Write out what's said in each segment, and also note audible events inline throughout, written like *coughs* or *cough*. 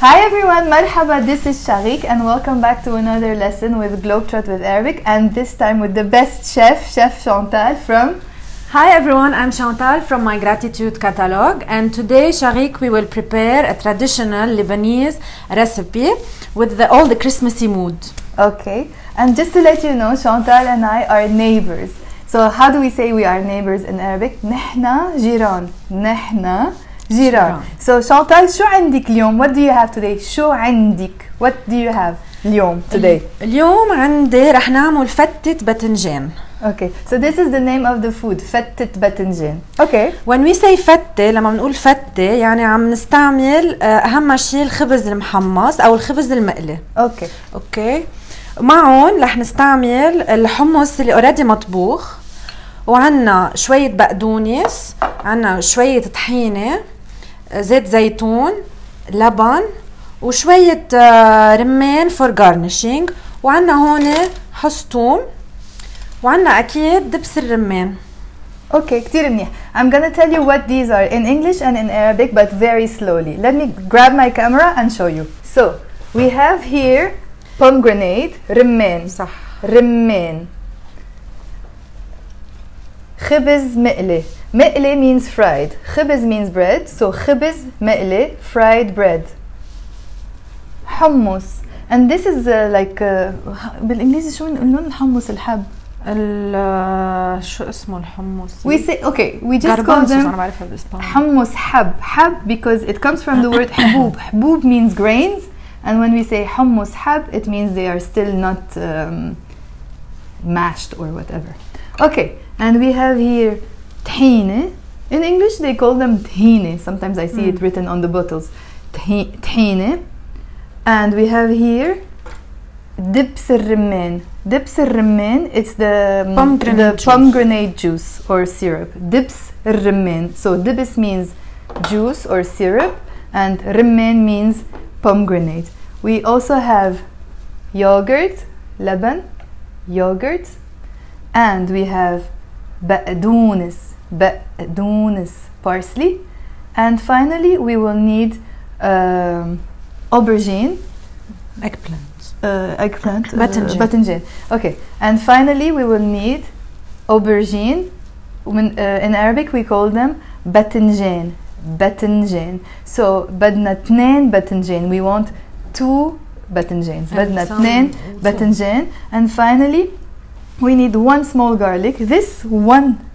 Hi everyone, marhaba, this is Sharik and welcome back to another lesson with Globetrot with Arabic and this time with the best chef, Chef Chantale from... Hi everyone, I'm Chantale from my gratitude catalog and today Sharik we will prepare a traditional Lebanese recipe with the, all the Christmassy mood. Okay, and just to let you know, Chantale and I are neighbors. So how do we say we are neighbors in Arabic? نحنا جيران نحنا جيران. So Chantal, شو عندك اليوم? What do you have today? شو عندك? What do you have اليوم today? اليوم عندي رح نعمل فتة باذنجان. Okay, so this is the name of the food, فتة باذنجان. Okay. When we say فتة لما بنقول فتة يعني عم نستعمل آه، أهم شيء الخبز المحمص أو الخبز المقلي. Okay. أوكي معهم رح نستعمل الحمص اللي اوريدي مطبوخ وعنا شوية بقدونس عنا شوية طحينة زيت زيتون لبن وشوية آه، رمان فور جارنيشينج وعنا هون حص توم وعنا أكيد دبس الرمان Okay, كتير منيح. I'm gonna tell you what these are in English and in Arabic, but very slowly. Let me grab my camera and show you. So, we have here pomegranate, رمان. صح رمان. خبز مقلي. مقلي means fried. خبز means bread. So, خبز مقلي, fried bread. حمص. And this is uh, like uh, بالانجليزي شو بنقول لهم الحمص الحب؟ ال- شو اسمه الحمص We say okay, we just call garbanzos them أنا بعرفها بالإسباني حمص حب حب because it comes from the word *coughs* حبوب حبوب means grains and when we say حمص حب it means they are still not um, mashed or whatever okay and we have here طحينة in English they call them طحينة sometimes I see it written on the bottles طحي- طحينة and we have here دبس الرمان دبس الرمان it's the um, Pomegranate the juice. pomegranate juice or syrup دبس الرمان so دبس means juice or syrup and رمان means pomegranate we also have yogurt لبن yogurt and we have بقدونس بقدونس parsley and finally we will need um, aubergine eggplant uh, eggplant uh, باذنجان. باذنجان okay and finally we will need aubergine when, uh, in Arabic we call them باذنجان باذنجان so بدنا اثنين باذنجان we want two باذنجانز And بدنا some اثنين also. باذنجان and finally we need one small garlic this one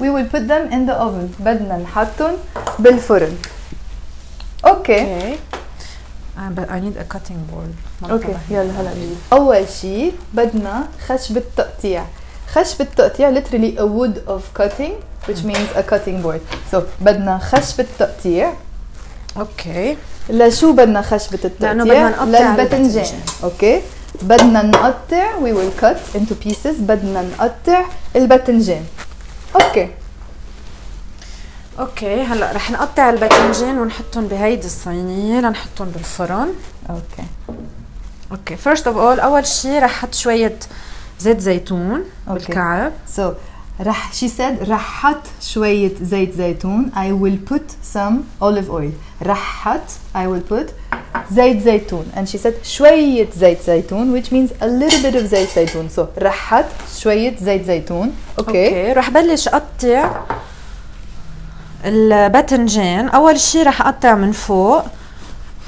we will put them in the oven. بدنا نحطهم بالفرن. Okay. أوكي but I need a cutting board. أوكي. يلا هلا. نجي أول شيء بدنا خشب التقطيع. خشب التقطيع literally a wood of cutting which means a cutting board. So بدنا خشب التقطيع. أوكي لشو بدنا خشبة التقطيع؟ لأنه بدنا نقطع للباذنجان. أوكي. بدنا نقطع we will cut into pieces. بدنا نقطع الباذنجان أوكي. أوكي هلأ رح نقطع الباذنجان ونحطهم بهيدي الصينية لنحطهم بالفرن. أوكي. أوكي فيرست اوف اول أول شيء رح أحط شوية زيت زيتون أوكي. بالكعب. So رح she said رح حط شوية زيت زيتون. I will put some olive oil. رح حط I will put زيت زيتون. And she said شوية زيت زيتون which means a little bit of زيت زيتون. So رح حط شوية زيت زيتون. أوكي أوكي رح بلش أقطع الباذنجان أول شيء رح أقطع من فوق.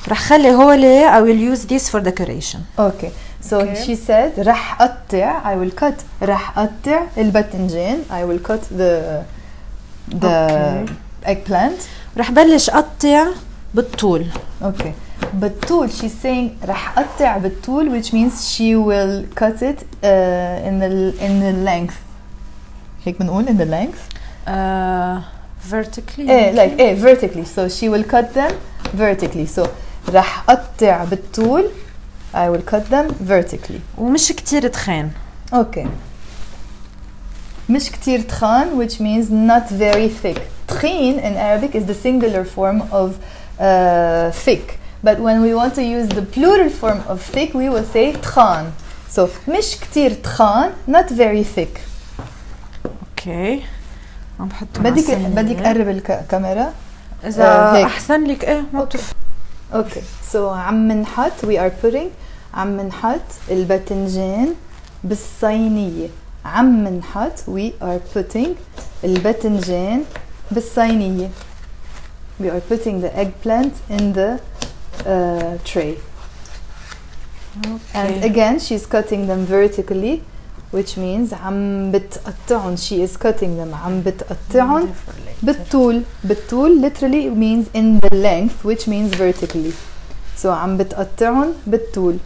رح خلي هولي I will use this for decoration. أوكي so Okay. she said رح قطع I will cut. رح قطع الباذنجان I will cut the the Okay. eggplant. رح بلش أقطع بالطول. أوكي بالطول she's saying رح قطع بالطول which means she will cut it uh, in the in the length هيك بنقول in the length uh, vertically ايه like ايه vertically so she will cut them vertically so راح أقطع بالطول I will cut them vertically ومش كتير تخان Okay. مش كتير تخان which means not very thick. تخين in Arabic is the singular form of uh, thick. But when we want to use the plural form of thick, we will say تخان. So مش كتير تخان, not very thick. اوكي عم بحطه مع بدك الصينية. بدك قرب الكاميرا. اذا آه، هيك. احسن لك ايه ما أوكي. بتف... Okay. So عم نحط we are putting عم نحط الباذنجان بالصينية. عم نحط we are putting الباذنجان بالصينية. We are putting the eggplant in the uh, tray. Okay. And again, she's cutting them vertically, which means عم بتقطعهم. She is cutting them. عم بتقطعهم بالطول. بالطول literally means in the length, which means vertically. So عم بتقطعهم بالطول.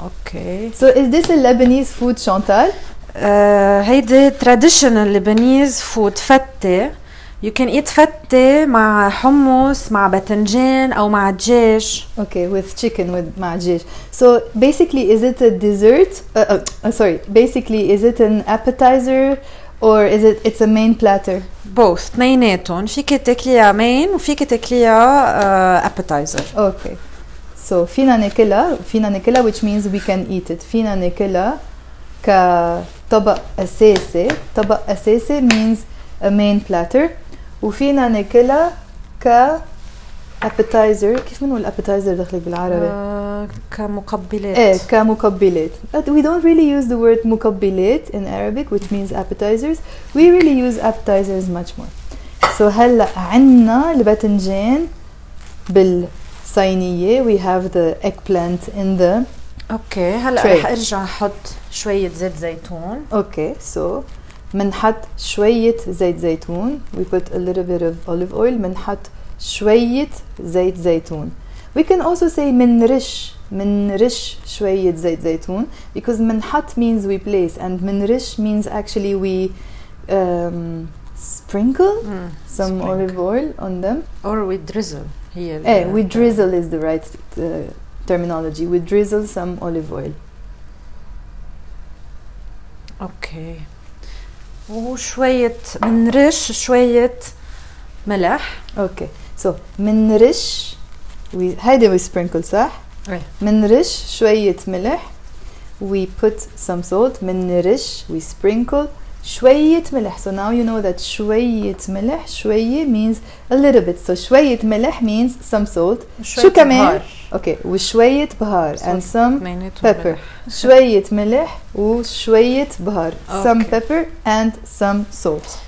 Okay. So is this a Lebanese food, Chantale? Uh, traditional Lebanese food فتة. you can eat فتة مع حمص مع باذنجان او مع دجاج okay with chicken with مع دجاج so basically is it a dessert uh, uh, uh, sorry basically is it an appetizer or is it it's a main platter both اثنيناتهم فيك تاكليها مين وفيك تاكليها uh, appetizer okay so فينا ناكلها فينا ناكلها which means we can eat it فينا ناكلها كطبق أساسي طبق أساسي means a main platter وفينا ناكلها ك appetizer كيف بنقول appetizer دخلك بالعربي؟ آه كمقبلات إيه كمقبلات but we don't really use the word مقبلات in Arabic which means appetizers we really use appetizers much more so هلا عنا الباذنجان بالصينية we have the eggplant in the أوكي هلا. رح ارجع أحط شوية زيت زيتون okay so منحط شوية زيت زيتون we put a little bit of olive oil منحط شوية زيت زيتون we can also say منرش منرش شوية زيت زيتون because منحط means we place and منرش means actually we um, sprinkle مم. some Sprinkle. olive oil on them or we drizzle هي ال- eh, we drizzle is the right uh, terminology we drizzle some olive oil وشويه من رش شوية ملح. أوكي. سو so, من رش وي هيدي وي سبرينكل صح؟ إيه من رش شوية ملح وي بوت سم salt. من رش we sprinkle. شوية ملح. So now you know that شوية ملح. شوية means a little bit. So شوية ملح means some salt. شوية كمان؟ أوكي وشوية بهار. And some pepper. شوية ملح وشوية بهار. Some أوكي. pepper and some salt.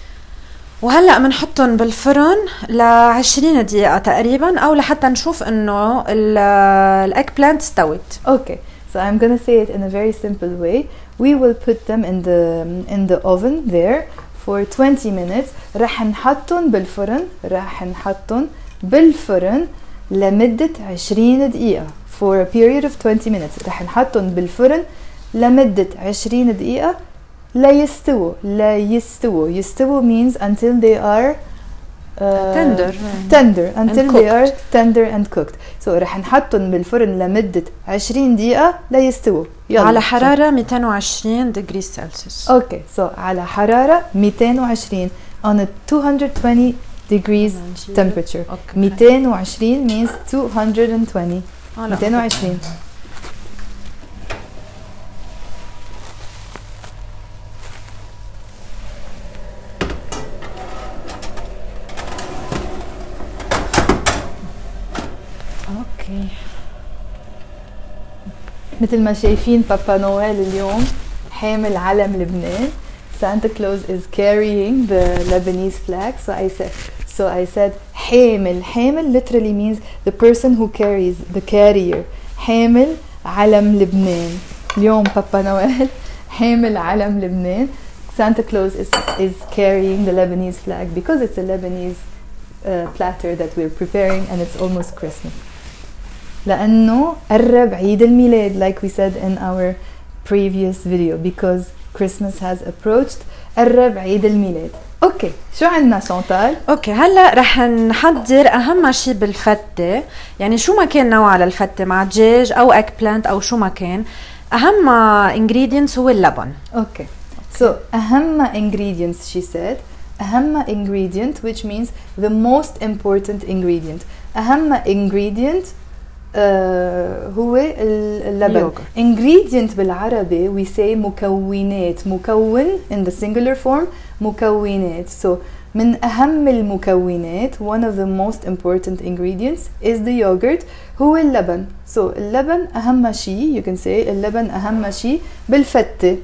وهلأ بنحطهم بالفرن ل 20 دقيقة تقريبا أو لحتى نشوف إنه الايج بلانت استوت. Okay, so I'm gonna say it in a very simple way. We will put them in the in the oven there for 20 minutes. راح نحطهم بالفرن راح نحطهم بالفرن لمدة 20 دقيقة for a period of 20 minutes. راح نحطهم بالفرن لمدة 20 دقيقة لا يستووا لا يستووا يستووا means until they are uh, تندر tender. Until they are tender and cooked. So رح نحطهم بالفرن لمدة 20 دقيقة ليستووا يلا على حرارة 220 ديجري سلسيوس أوكي سو على حرارة 220 on a 220 degrees temperature. أوكي 220 means 220 آه، لا. 220 أوكي مثل ما شايفين بابا نويل اليوم حامل علم لبنان Santa Claus is carrying the Lebanese flag so I said so I said حامل حامل literally means the person who carries the carrier حامل علم لبنان اليوم بابا نويل حامل علم لبنان Santa Claus is, is carrying the Lebanese flag because it's a Lebanese uh, platter that we're preparing and it's almost Christmas لأنه قرب عيد الميلاد like we said in our previous video because Christmas has approached قرب عيد الميلاد أوكي شو عندنا شانتال أوكي هلا رح نحضر اهم شيء بالفته يعني شو ما كان نوعها للفته مع دجاج أو اك بلانت أو شو ما كان اهم ingredients هو اللبن أوكي so اهم ingredients she said اهم ingredient which means the most important ingredient اهم ingredient آه هو ال- اللبن Yogurt. ingredient بالعربي we say مكونات مكون in the singular form مكونات so من أهم المكونات one of the most important ingredients is the yogurt هو اللبن so اللبن أهم شيء you can say اللبن أهم شيء بالفتة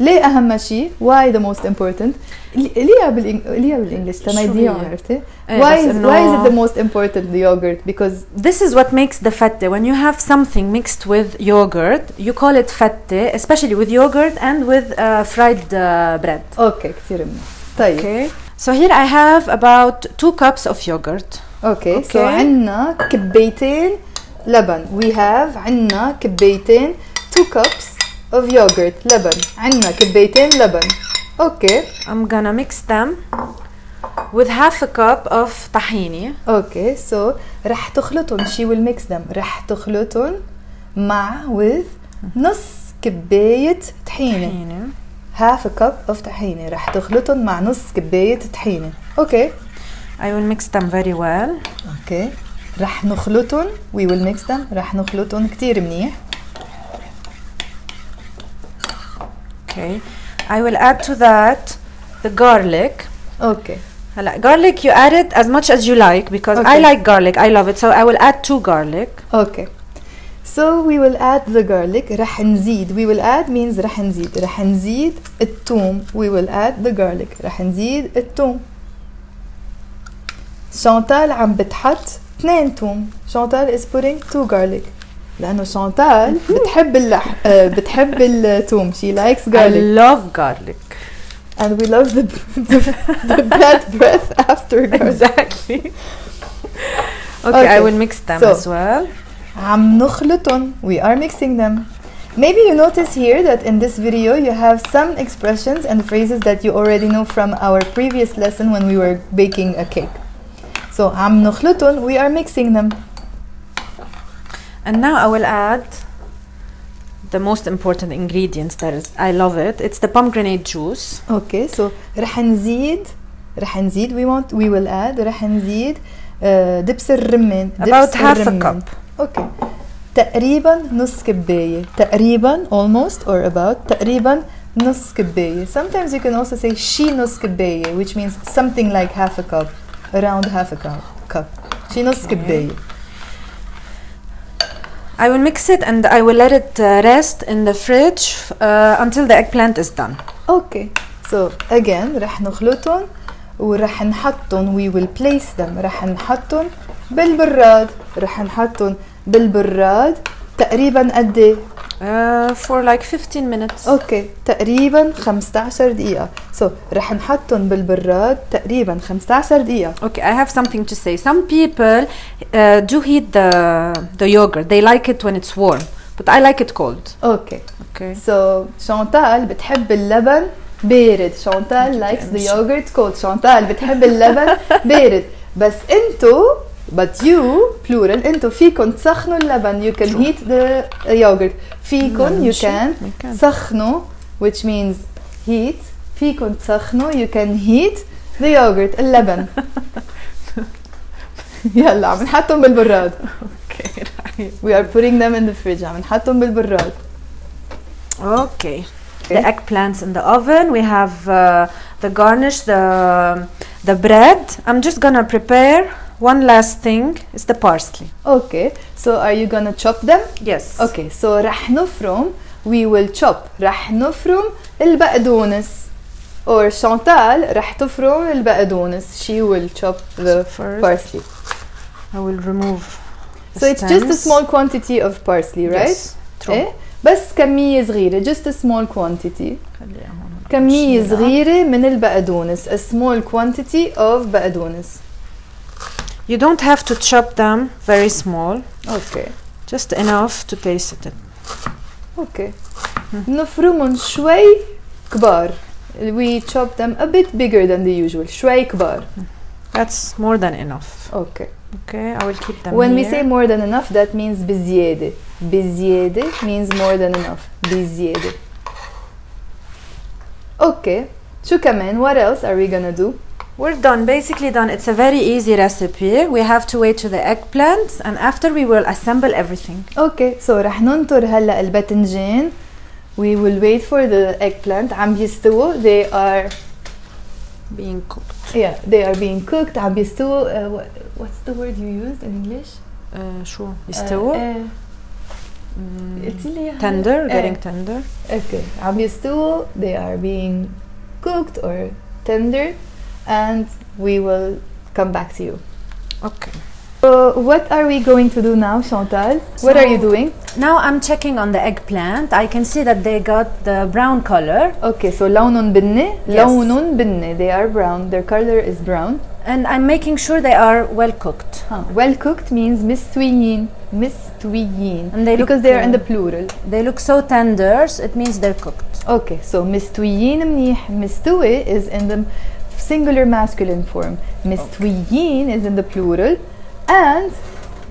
ليه أهم شيء why the most important ليه بالإنج... ليه بالإنجلش شو تنايديها هي؟ عرفتي إيه، why is it the most important the yogurt because This is what makes the fette. When you have something mixed with yogurt, you call it fette, especially with yogurt and with uh, fried uh, bread. أوكي كثير منيح طيب Okay. So here I have about two cups of yogurt. أوكي Okay. سو عندنا كبيتين لبن we have عندنا كبيتين 2 cups of yogurt لبن عندنا كبيتين لبن أوكي I'm gonna mix them with half a cup of tahini. أوكي سو رح تخلطهم. She will mix them. رح تخلطهم مع with نص كباية طحينة. tahini. half a cup of طحينة رح تخلطهم مع نص كباية طحينة. أوكي I will mix them very well. أوكي رح نخلطهم. We will mix them. رح نخلطهم كتير منيح. Okay. I will add to that the garlic. Okay. Garlic, you add it as much as you like because okay. I like garlic. I love it. So I will add two garlic. Okay. So we will add the garlic رح نزيد we will add means رح نزيد et نزيد we will add the garlic رح نزيد الثوم Chantale عم بتحط اثنين ثوم Chantale is putting two garlic لأنه شانتال بتحب اللح آه، بتحب الثوم she likes I garlic love garlic. and we love the, the, the bad breath after garlic Exactly. okay, I Okay. will mix them So- as well. عم نخلطهم we are mixing them maybe you notice here that in this video you have some expressions and phrases that you already know from our previous lesson when we were baking a cake so عم نخلطهم we are mixing them And now I will add the most important ingredients that is I love it. It's the pomegranate juice. okay so رح نزيد رح نزيد we want we will add رح نزيد آه، دبس الرمان دبس About half a الرمان. cup. اوكي تقريبا نص كباية تقريبا almost or about تقريبا نص كباية sometimes you can also say شي نص كباية which means something like half a cup around half a cup cup شي نص Okay. كباية I will mix it and I will let it uh, rest in the fridge uh, until the eggplant is done. أوكي so again رح نخلطهم ورح نحطهم we will place them رح نحطهم بالبراد رح نحطهم بالبراد تقريبا قد إيه Uh, for like 15 minutes. أوكي تقريبا 15 دقيقة so, رح نحطهم بالبراد تقريبا 15 دقيقة Okay, I have something to say. Some people uh, do heat the the yogurt. They like it when it's warm, but I like it cold. أوكي Okay. سو so, شانتال بتحب اللبن بارد شانتال likes the yogurt cold شانتال بتحب اللبن بارد بس انتو but you plural انتو فيكن تسخنوا اللبن you can heat the yogurt فيكن you can We can. تسخنوا which means heat فيكن تسخنوا you can heat the yogurt اللبن يلا عم نحطهم بالبراد Okay. we are putting them in the fridge عم نحطهم بالبراد Okay. The eggplants in the oven. We have uh, the garnish, the the bread. I'm just gonna prepare one last thing is the parsley. Okay so are you gonna chop them? Yes. Okay so راح we will chop. راح نفرم البقدونس. Or Chantale راح تفرم البقدونس. She will chop the First, parsley. I will remove so it's just a small quantity of parsley right? yes, true. إيه? بس كمية صغيرة just a small quantity. كمية صغيرة من البقدونس. A small quantity of بقدونس. You don't have to chop them very small. اوكي Just enough to taste it. اوكي نفرمهم شوي كبار we chop them a bit bigger than the usual شوي كبار That's more than enough. okay Okay, I will keep them when we here. say more than enough that means بزيادة بزيادة means more than enough بزيادة okay شو كمان what else are we gonna do We're done, basically done. It's a very easy recipe. We have to wait to the eggplants and after we will assemble everything. اوكي سو رح ننطر هلا الباذنجان we will wait for the eggplant عم يستووا they are Being cooked. yeah they are being cooked عم يستووا uh, what, what's the word you used in English Uh, شو يستووا؟ uh, uh, Mm, قلتي لي إياها؟ tender, إيه. getting tender. okay عم يستووا they are being cooked or tender and we will come back to you. Okay. What are we going to do now, Chantale? So what are you doing? Now I'm checking on the eggplant. I can see that they got the brown color. Okay, so launun binne, launun binne. They are brown. Their color is brown. And I'm making sure they are well cooked. Huh. Well cooked means mistwiyin, mistwiyin. And they because they are in the plural. They look so tender. So it means they're cooked. Okay, so mistwiyin mnih, mistui is in the singular masculine form. مستويين is in the plural and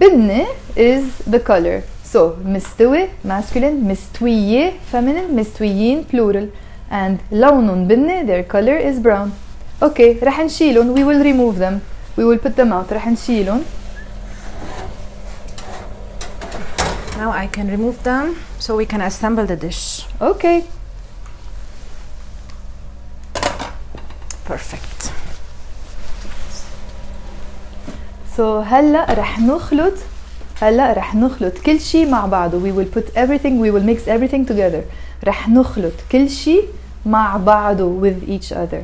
بني is the color. So مستوي masculine مستوية feminine مستويين plural and لون بني their color is brown. Okay, رح نشيلهم we will remove them. We will put them out. رح نشيلهم. Now I can remove them so we can assemble the dish. Okay. Perfect. So هلا رح نخلط هلا رح نخلط كل شيء مع بعضه we will put everything we will mix everything together رح نخلط كل شيء مع بعضه with each other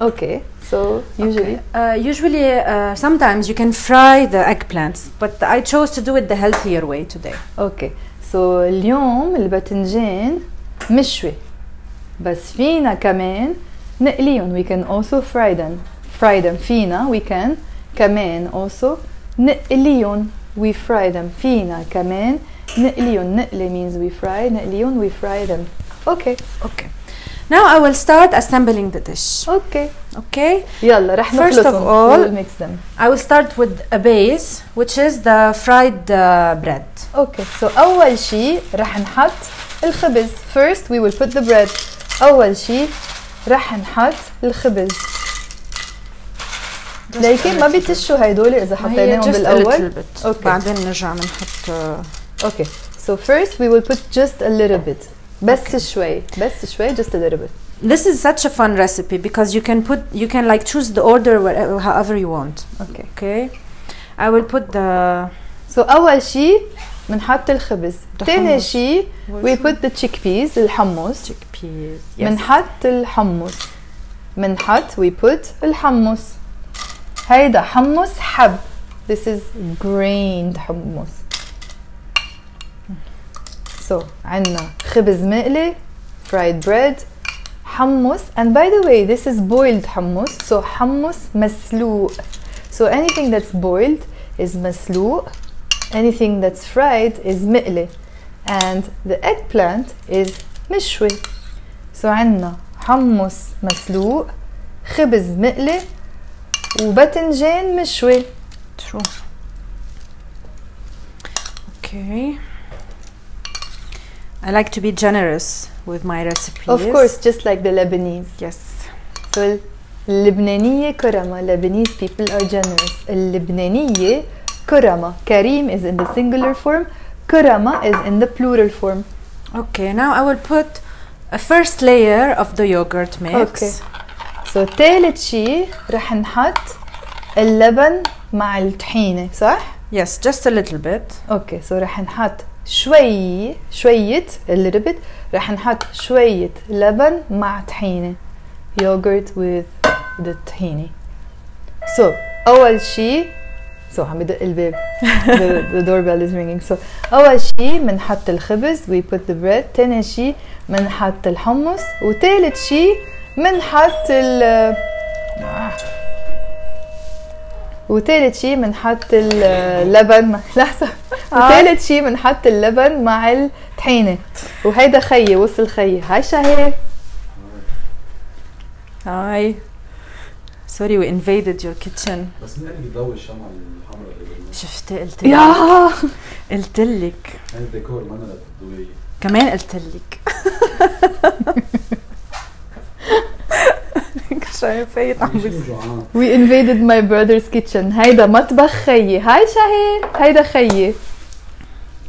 know. okay so usually Uh, usually, uh, sometimes you can fry the eggplants, but I chose to do it the healthier way today. okay so اليوم الباذنجان مشوي بس فينا كمان نقليهم we can also fry them fry them فينا we can كمان also نقليهم we fry them فينا كمان نقليهم نقلي means we fry نقليهم we fry them okay Okay. Now I will start assembling the dish. okay Okay. يلا رح First of نخلطهم all- we will mix them I will start with a base, which is the fried uh, bread. اوكي سو اول شيء رح نحط الخبز first we will put the bread اول شيء رح نحط الخبز ليكي ما بيتشوا هيدول اذا هي حطيناهم just a بالاول little bit. Okay. بعدين نرجع بنحط uh, اوكي so first we will put just a little bit بس شوي بس شوي just a little bit This is such a fun recipe because you can put you can like choose the order wherever, however you want. اوكي Okay. I will put the so اول شيء بنحط الخبز The ثاني hummus. شيء we put the chickpeas الحمص chickpeas. منحط الحمص منحط we put الحمص هيدا حمص حب this is grained حمص so عنا خبز مقلي fried bread حمص and by the way this is boiled حمص so حمص مسلوق so anything that's boiled is مسلوق anything that's fried is مقلي and the eggplant is مشوي سو عنا حمص مسلوق خبز مقلي وباذنجان مشوي True. Okay. I like to be generous with my recipes. of course just like the Lebanese Yes. so اللبنانية كرمة Lebanese people are generous اللبنانية كرمة كريم is in the singular form كرمة is in the plural form Okay, now I will put a first layer of the yogurt mix. Okay. so تالت شي رح نحط اللبن مع الطحينة صح؟ Yes, just a little bit. اوكي سو رح نحط شوي شوية a little bit رح نحط شوية لبن مع طحينة. Yogurt with the طحينة. So أول شي so عم بدق الباب. *laughs* The, the doorbell is ringing. So أول شي بنحط الخبز. We put the bread. تاني شي بنحط الحمص. وتالت شي بنحط ال آه. وثالث شيء بنحط اللبن مع- *laughs* لحظة. آه. وثالث شيء بنحط اللبن مع الطحينة. وهيدا خيي وصل خيي. هاي شهي هاي. سوري we invaded your kitchen. بس مين قال لك تضوي الشمعة الحمراء اللي؟ شفتي قلت لك. يا قلت لك. هاي الديكور ما أنا اللي بتضويه كمان قلت لك. *laughs* عم بس أنا جوعان We invaded my brother's kitchen. هيدا مطبخ خيي هاي شهي هيدا خيي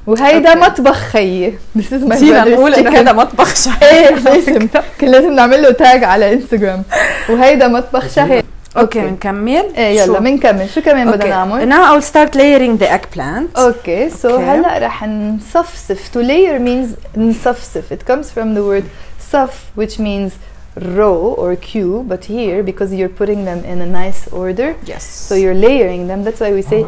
وهيدا أوكي. مطبخ خيي This is my brother's نقول انه. هذا مطبخ شهي إيه لازم كان لازم نعمل له تاج على انستغرام وهيدا مطبخ شهي أوكي بنكمل إيه يلا؟ بنكمل شو كمان بدنا Okay. نعمل Now I'll start layering the eggplant. أوكي سو Okay. هلا رح نصفصف to layer means نصفصف it comes from the word صف which means row or queue but here because you're putting them in a nice order Yes. so you're layering them that's why we say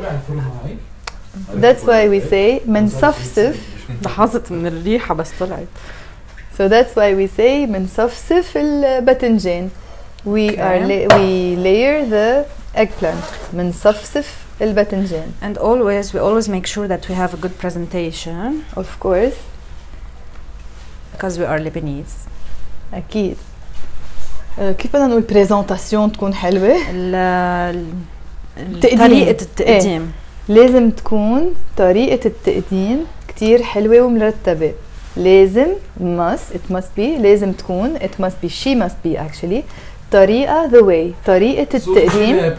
that's why we say منصفصف لاحظت من الريحة بس طلعت. so that's why we say منصفصف الباذنجان we Okay. are la- we layer the eggplant منصفصف الباذنجان And always, we always make sure that we have a good presentation of course because we are Lebanese. اكيد آه، كيف بدنا نقول بريزونتاسيون تكون حلوة. طريقة التقديم. لازم تكون طريقة التقديم كتير حلوة ومرتبة لازم must it must be لازم تكون it must be she must be actually. طريقة the way. طريقة التقديم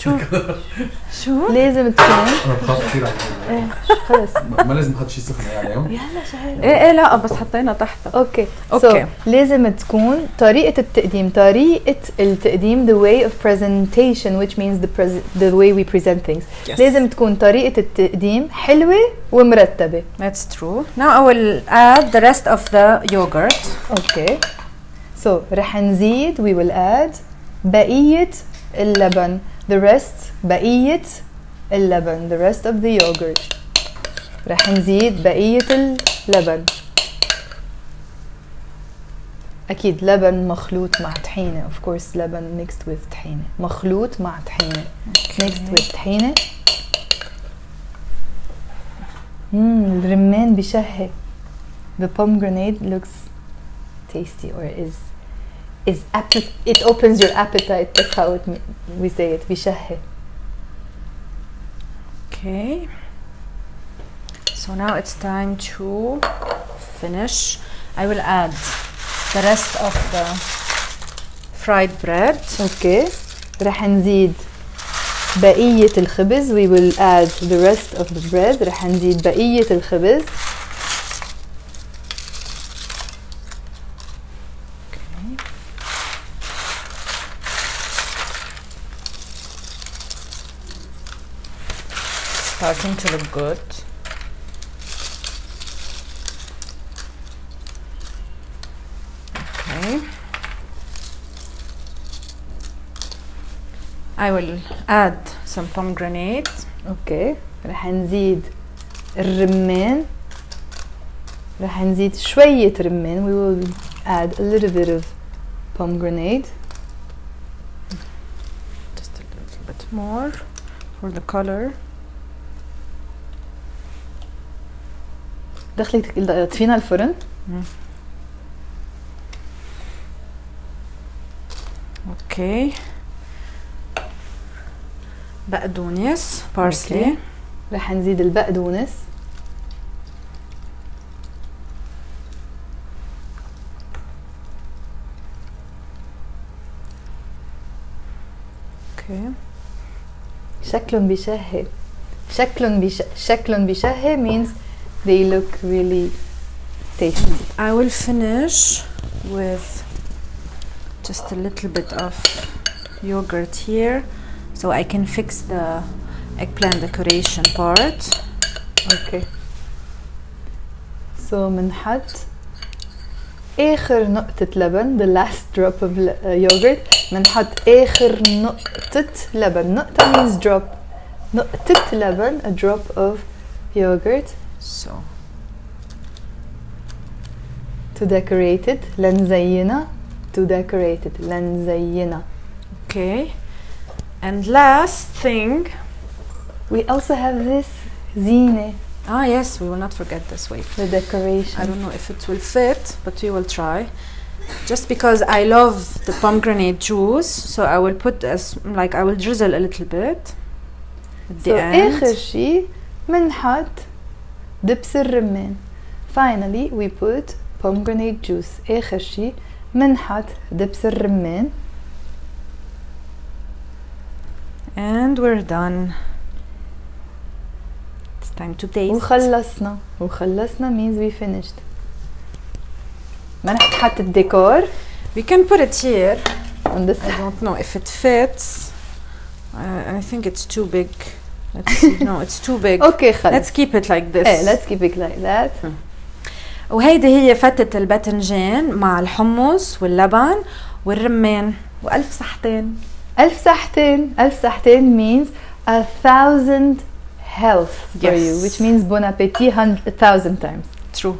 فستان شو؟ شو؟ لازم تكون أنا بخاف كثير على إيه خلص ما- لازم نحط شيء سخن يعني يوم يلا شهر إيه إيه لا بس حطينا تحتها. أوكي أوكي. so, لازم تكون طريقة التقديم طريقة التقديم the way of presentation which means the, pres- the way we present things Yes. لازم تكون طريقة التقديم حلوة ومرتبة That's true. Now I will add the rest of the yogurt. أوكي سو so, رح نزيد we will add بقية اللبن the rest بقية اللبن. The rest of the yogurt. رح نزيد بقية اللبن. أكيد لبن مخلوط مع طحينة. Of course لبن mixed with طحينة. مخلوط مع طحينة. mixed with طحينة. مم الرمان بشهي the pomegranate looks tasty or is is appet- it opens your appetite that's how it, we say it بشهي Okay. So now it's time to finish. I will add the rest of the fried bread. أوكي رح نزيد بقية الخبز we will add the rest of the bread رح نزيد بقية الخبز Starting to look good. Okay. I will add some pomegranate. اوكي رح نزيد الرمان رح نزيد شوية رمان we will add a little bit of pomegranate Just a little bit more for the color. دخلي تفينا الفرن. أوكي. بقدونس بارسلي رح نزيد البقدونس. أوكي. شكل بيشهي شكلهم بيشهي شكلهم بيشهي means they look really tasty I will finish with just a little bit of yogurt here so I can fix the eggplant decoration part. اوكي so بنحط اخر نقطة لبن the last drop of l- uh, yogurt بنحط اخر نقطة لبن نقطة means drop نقطة لبن a drop of yogurt So to decorate it لنزينها to decorate it لنزينها okay. And last thing. We also have this zine, Ah, yes, we will not forget this. Wait. the decoration. I don't know if it will fit, but we will try. Just because I love the pomegranate juice, so I will put as like I will drizzle a little bit at the so end. آخر شيء بنحط دبس الرمان. Finally we put pomegranate juice. آخر شيء بنحط دبس الرمان. And we're done. It's time to taste. وخلصنا وخلصنا means we finished. ما رح نحط الديكور We can put it here. on this I don't know if it fits. Uh, I think it's too big. Let's see. no, it's too big. أوكي خلص. Let's keep it like this. إيه let's keep it like that. وهيدي هي فتة الباذنجان مع الحمص واللبن والرمان وألف صحتين ألف صحتين ألف صحتين means a thousand health for Yes. you which means bon appetit hun- a thousand times. True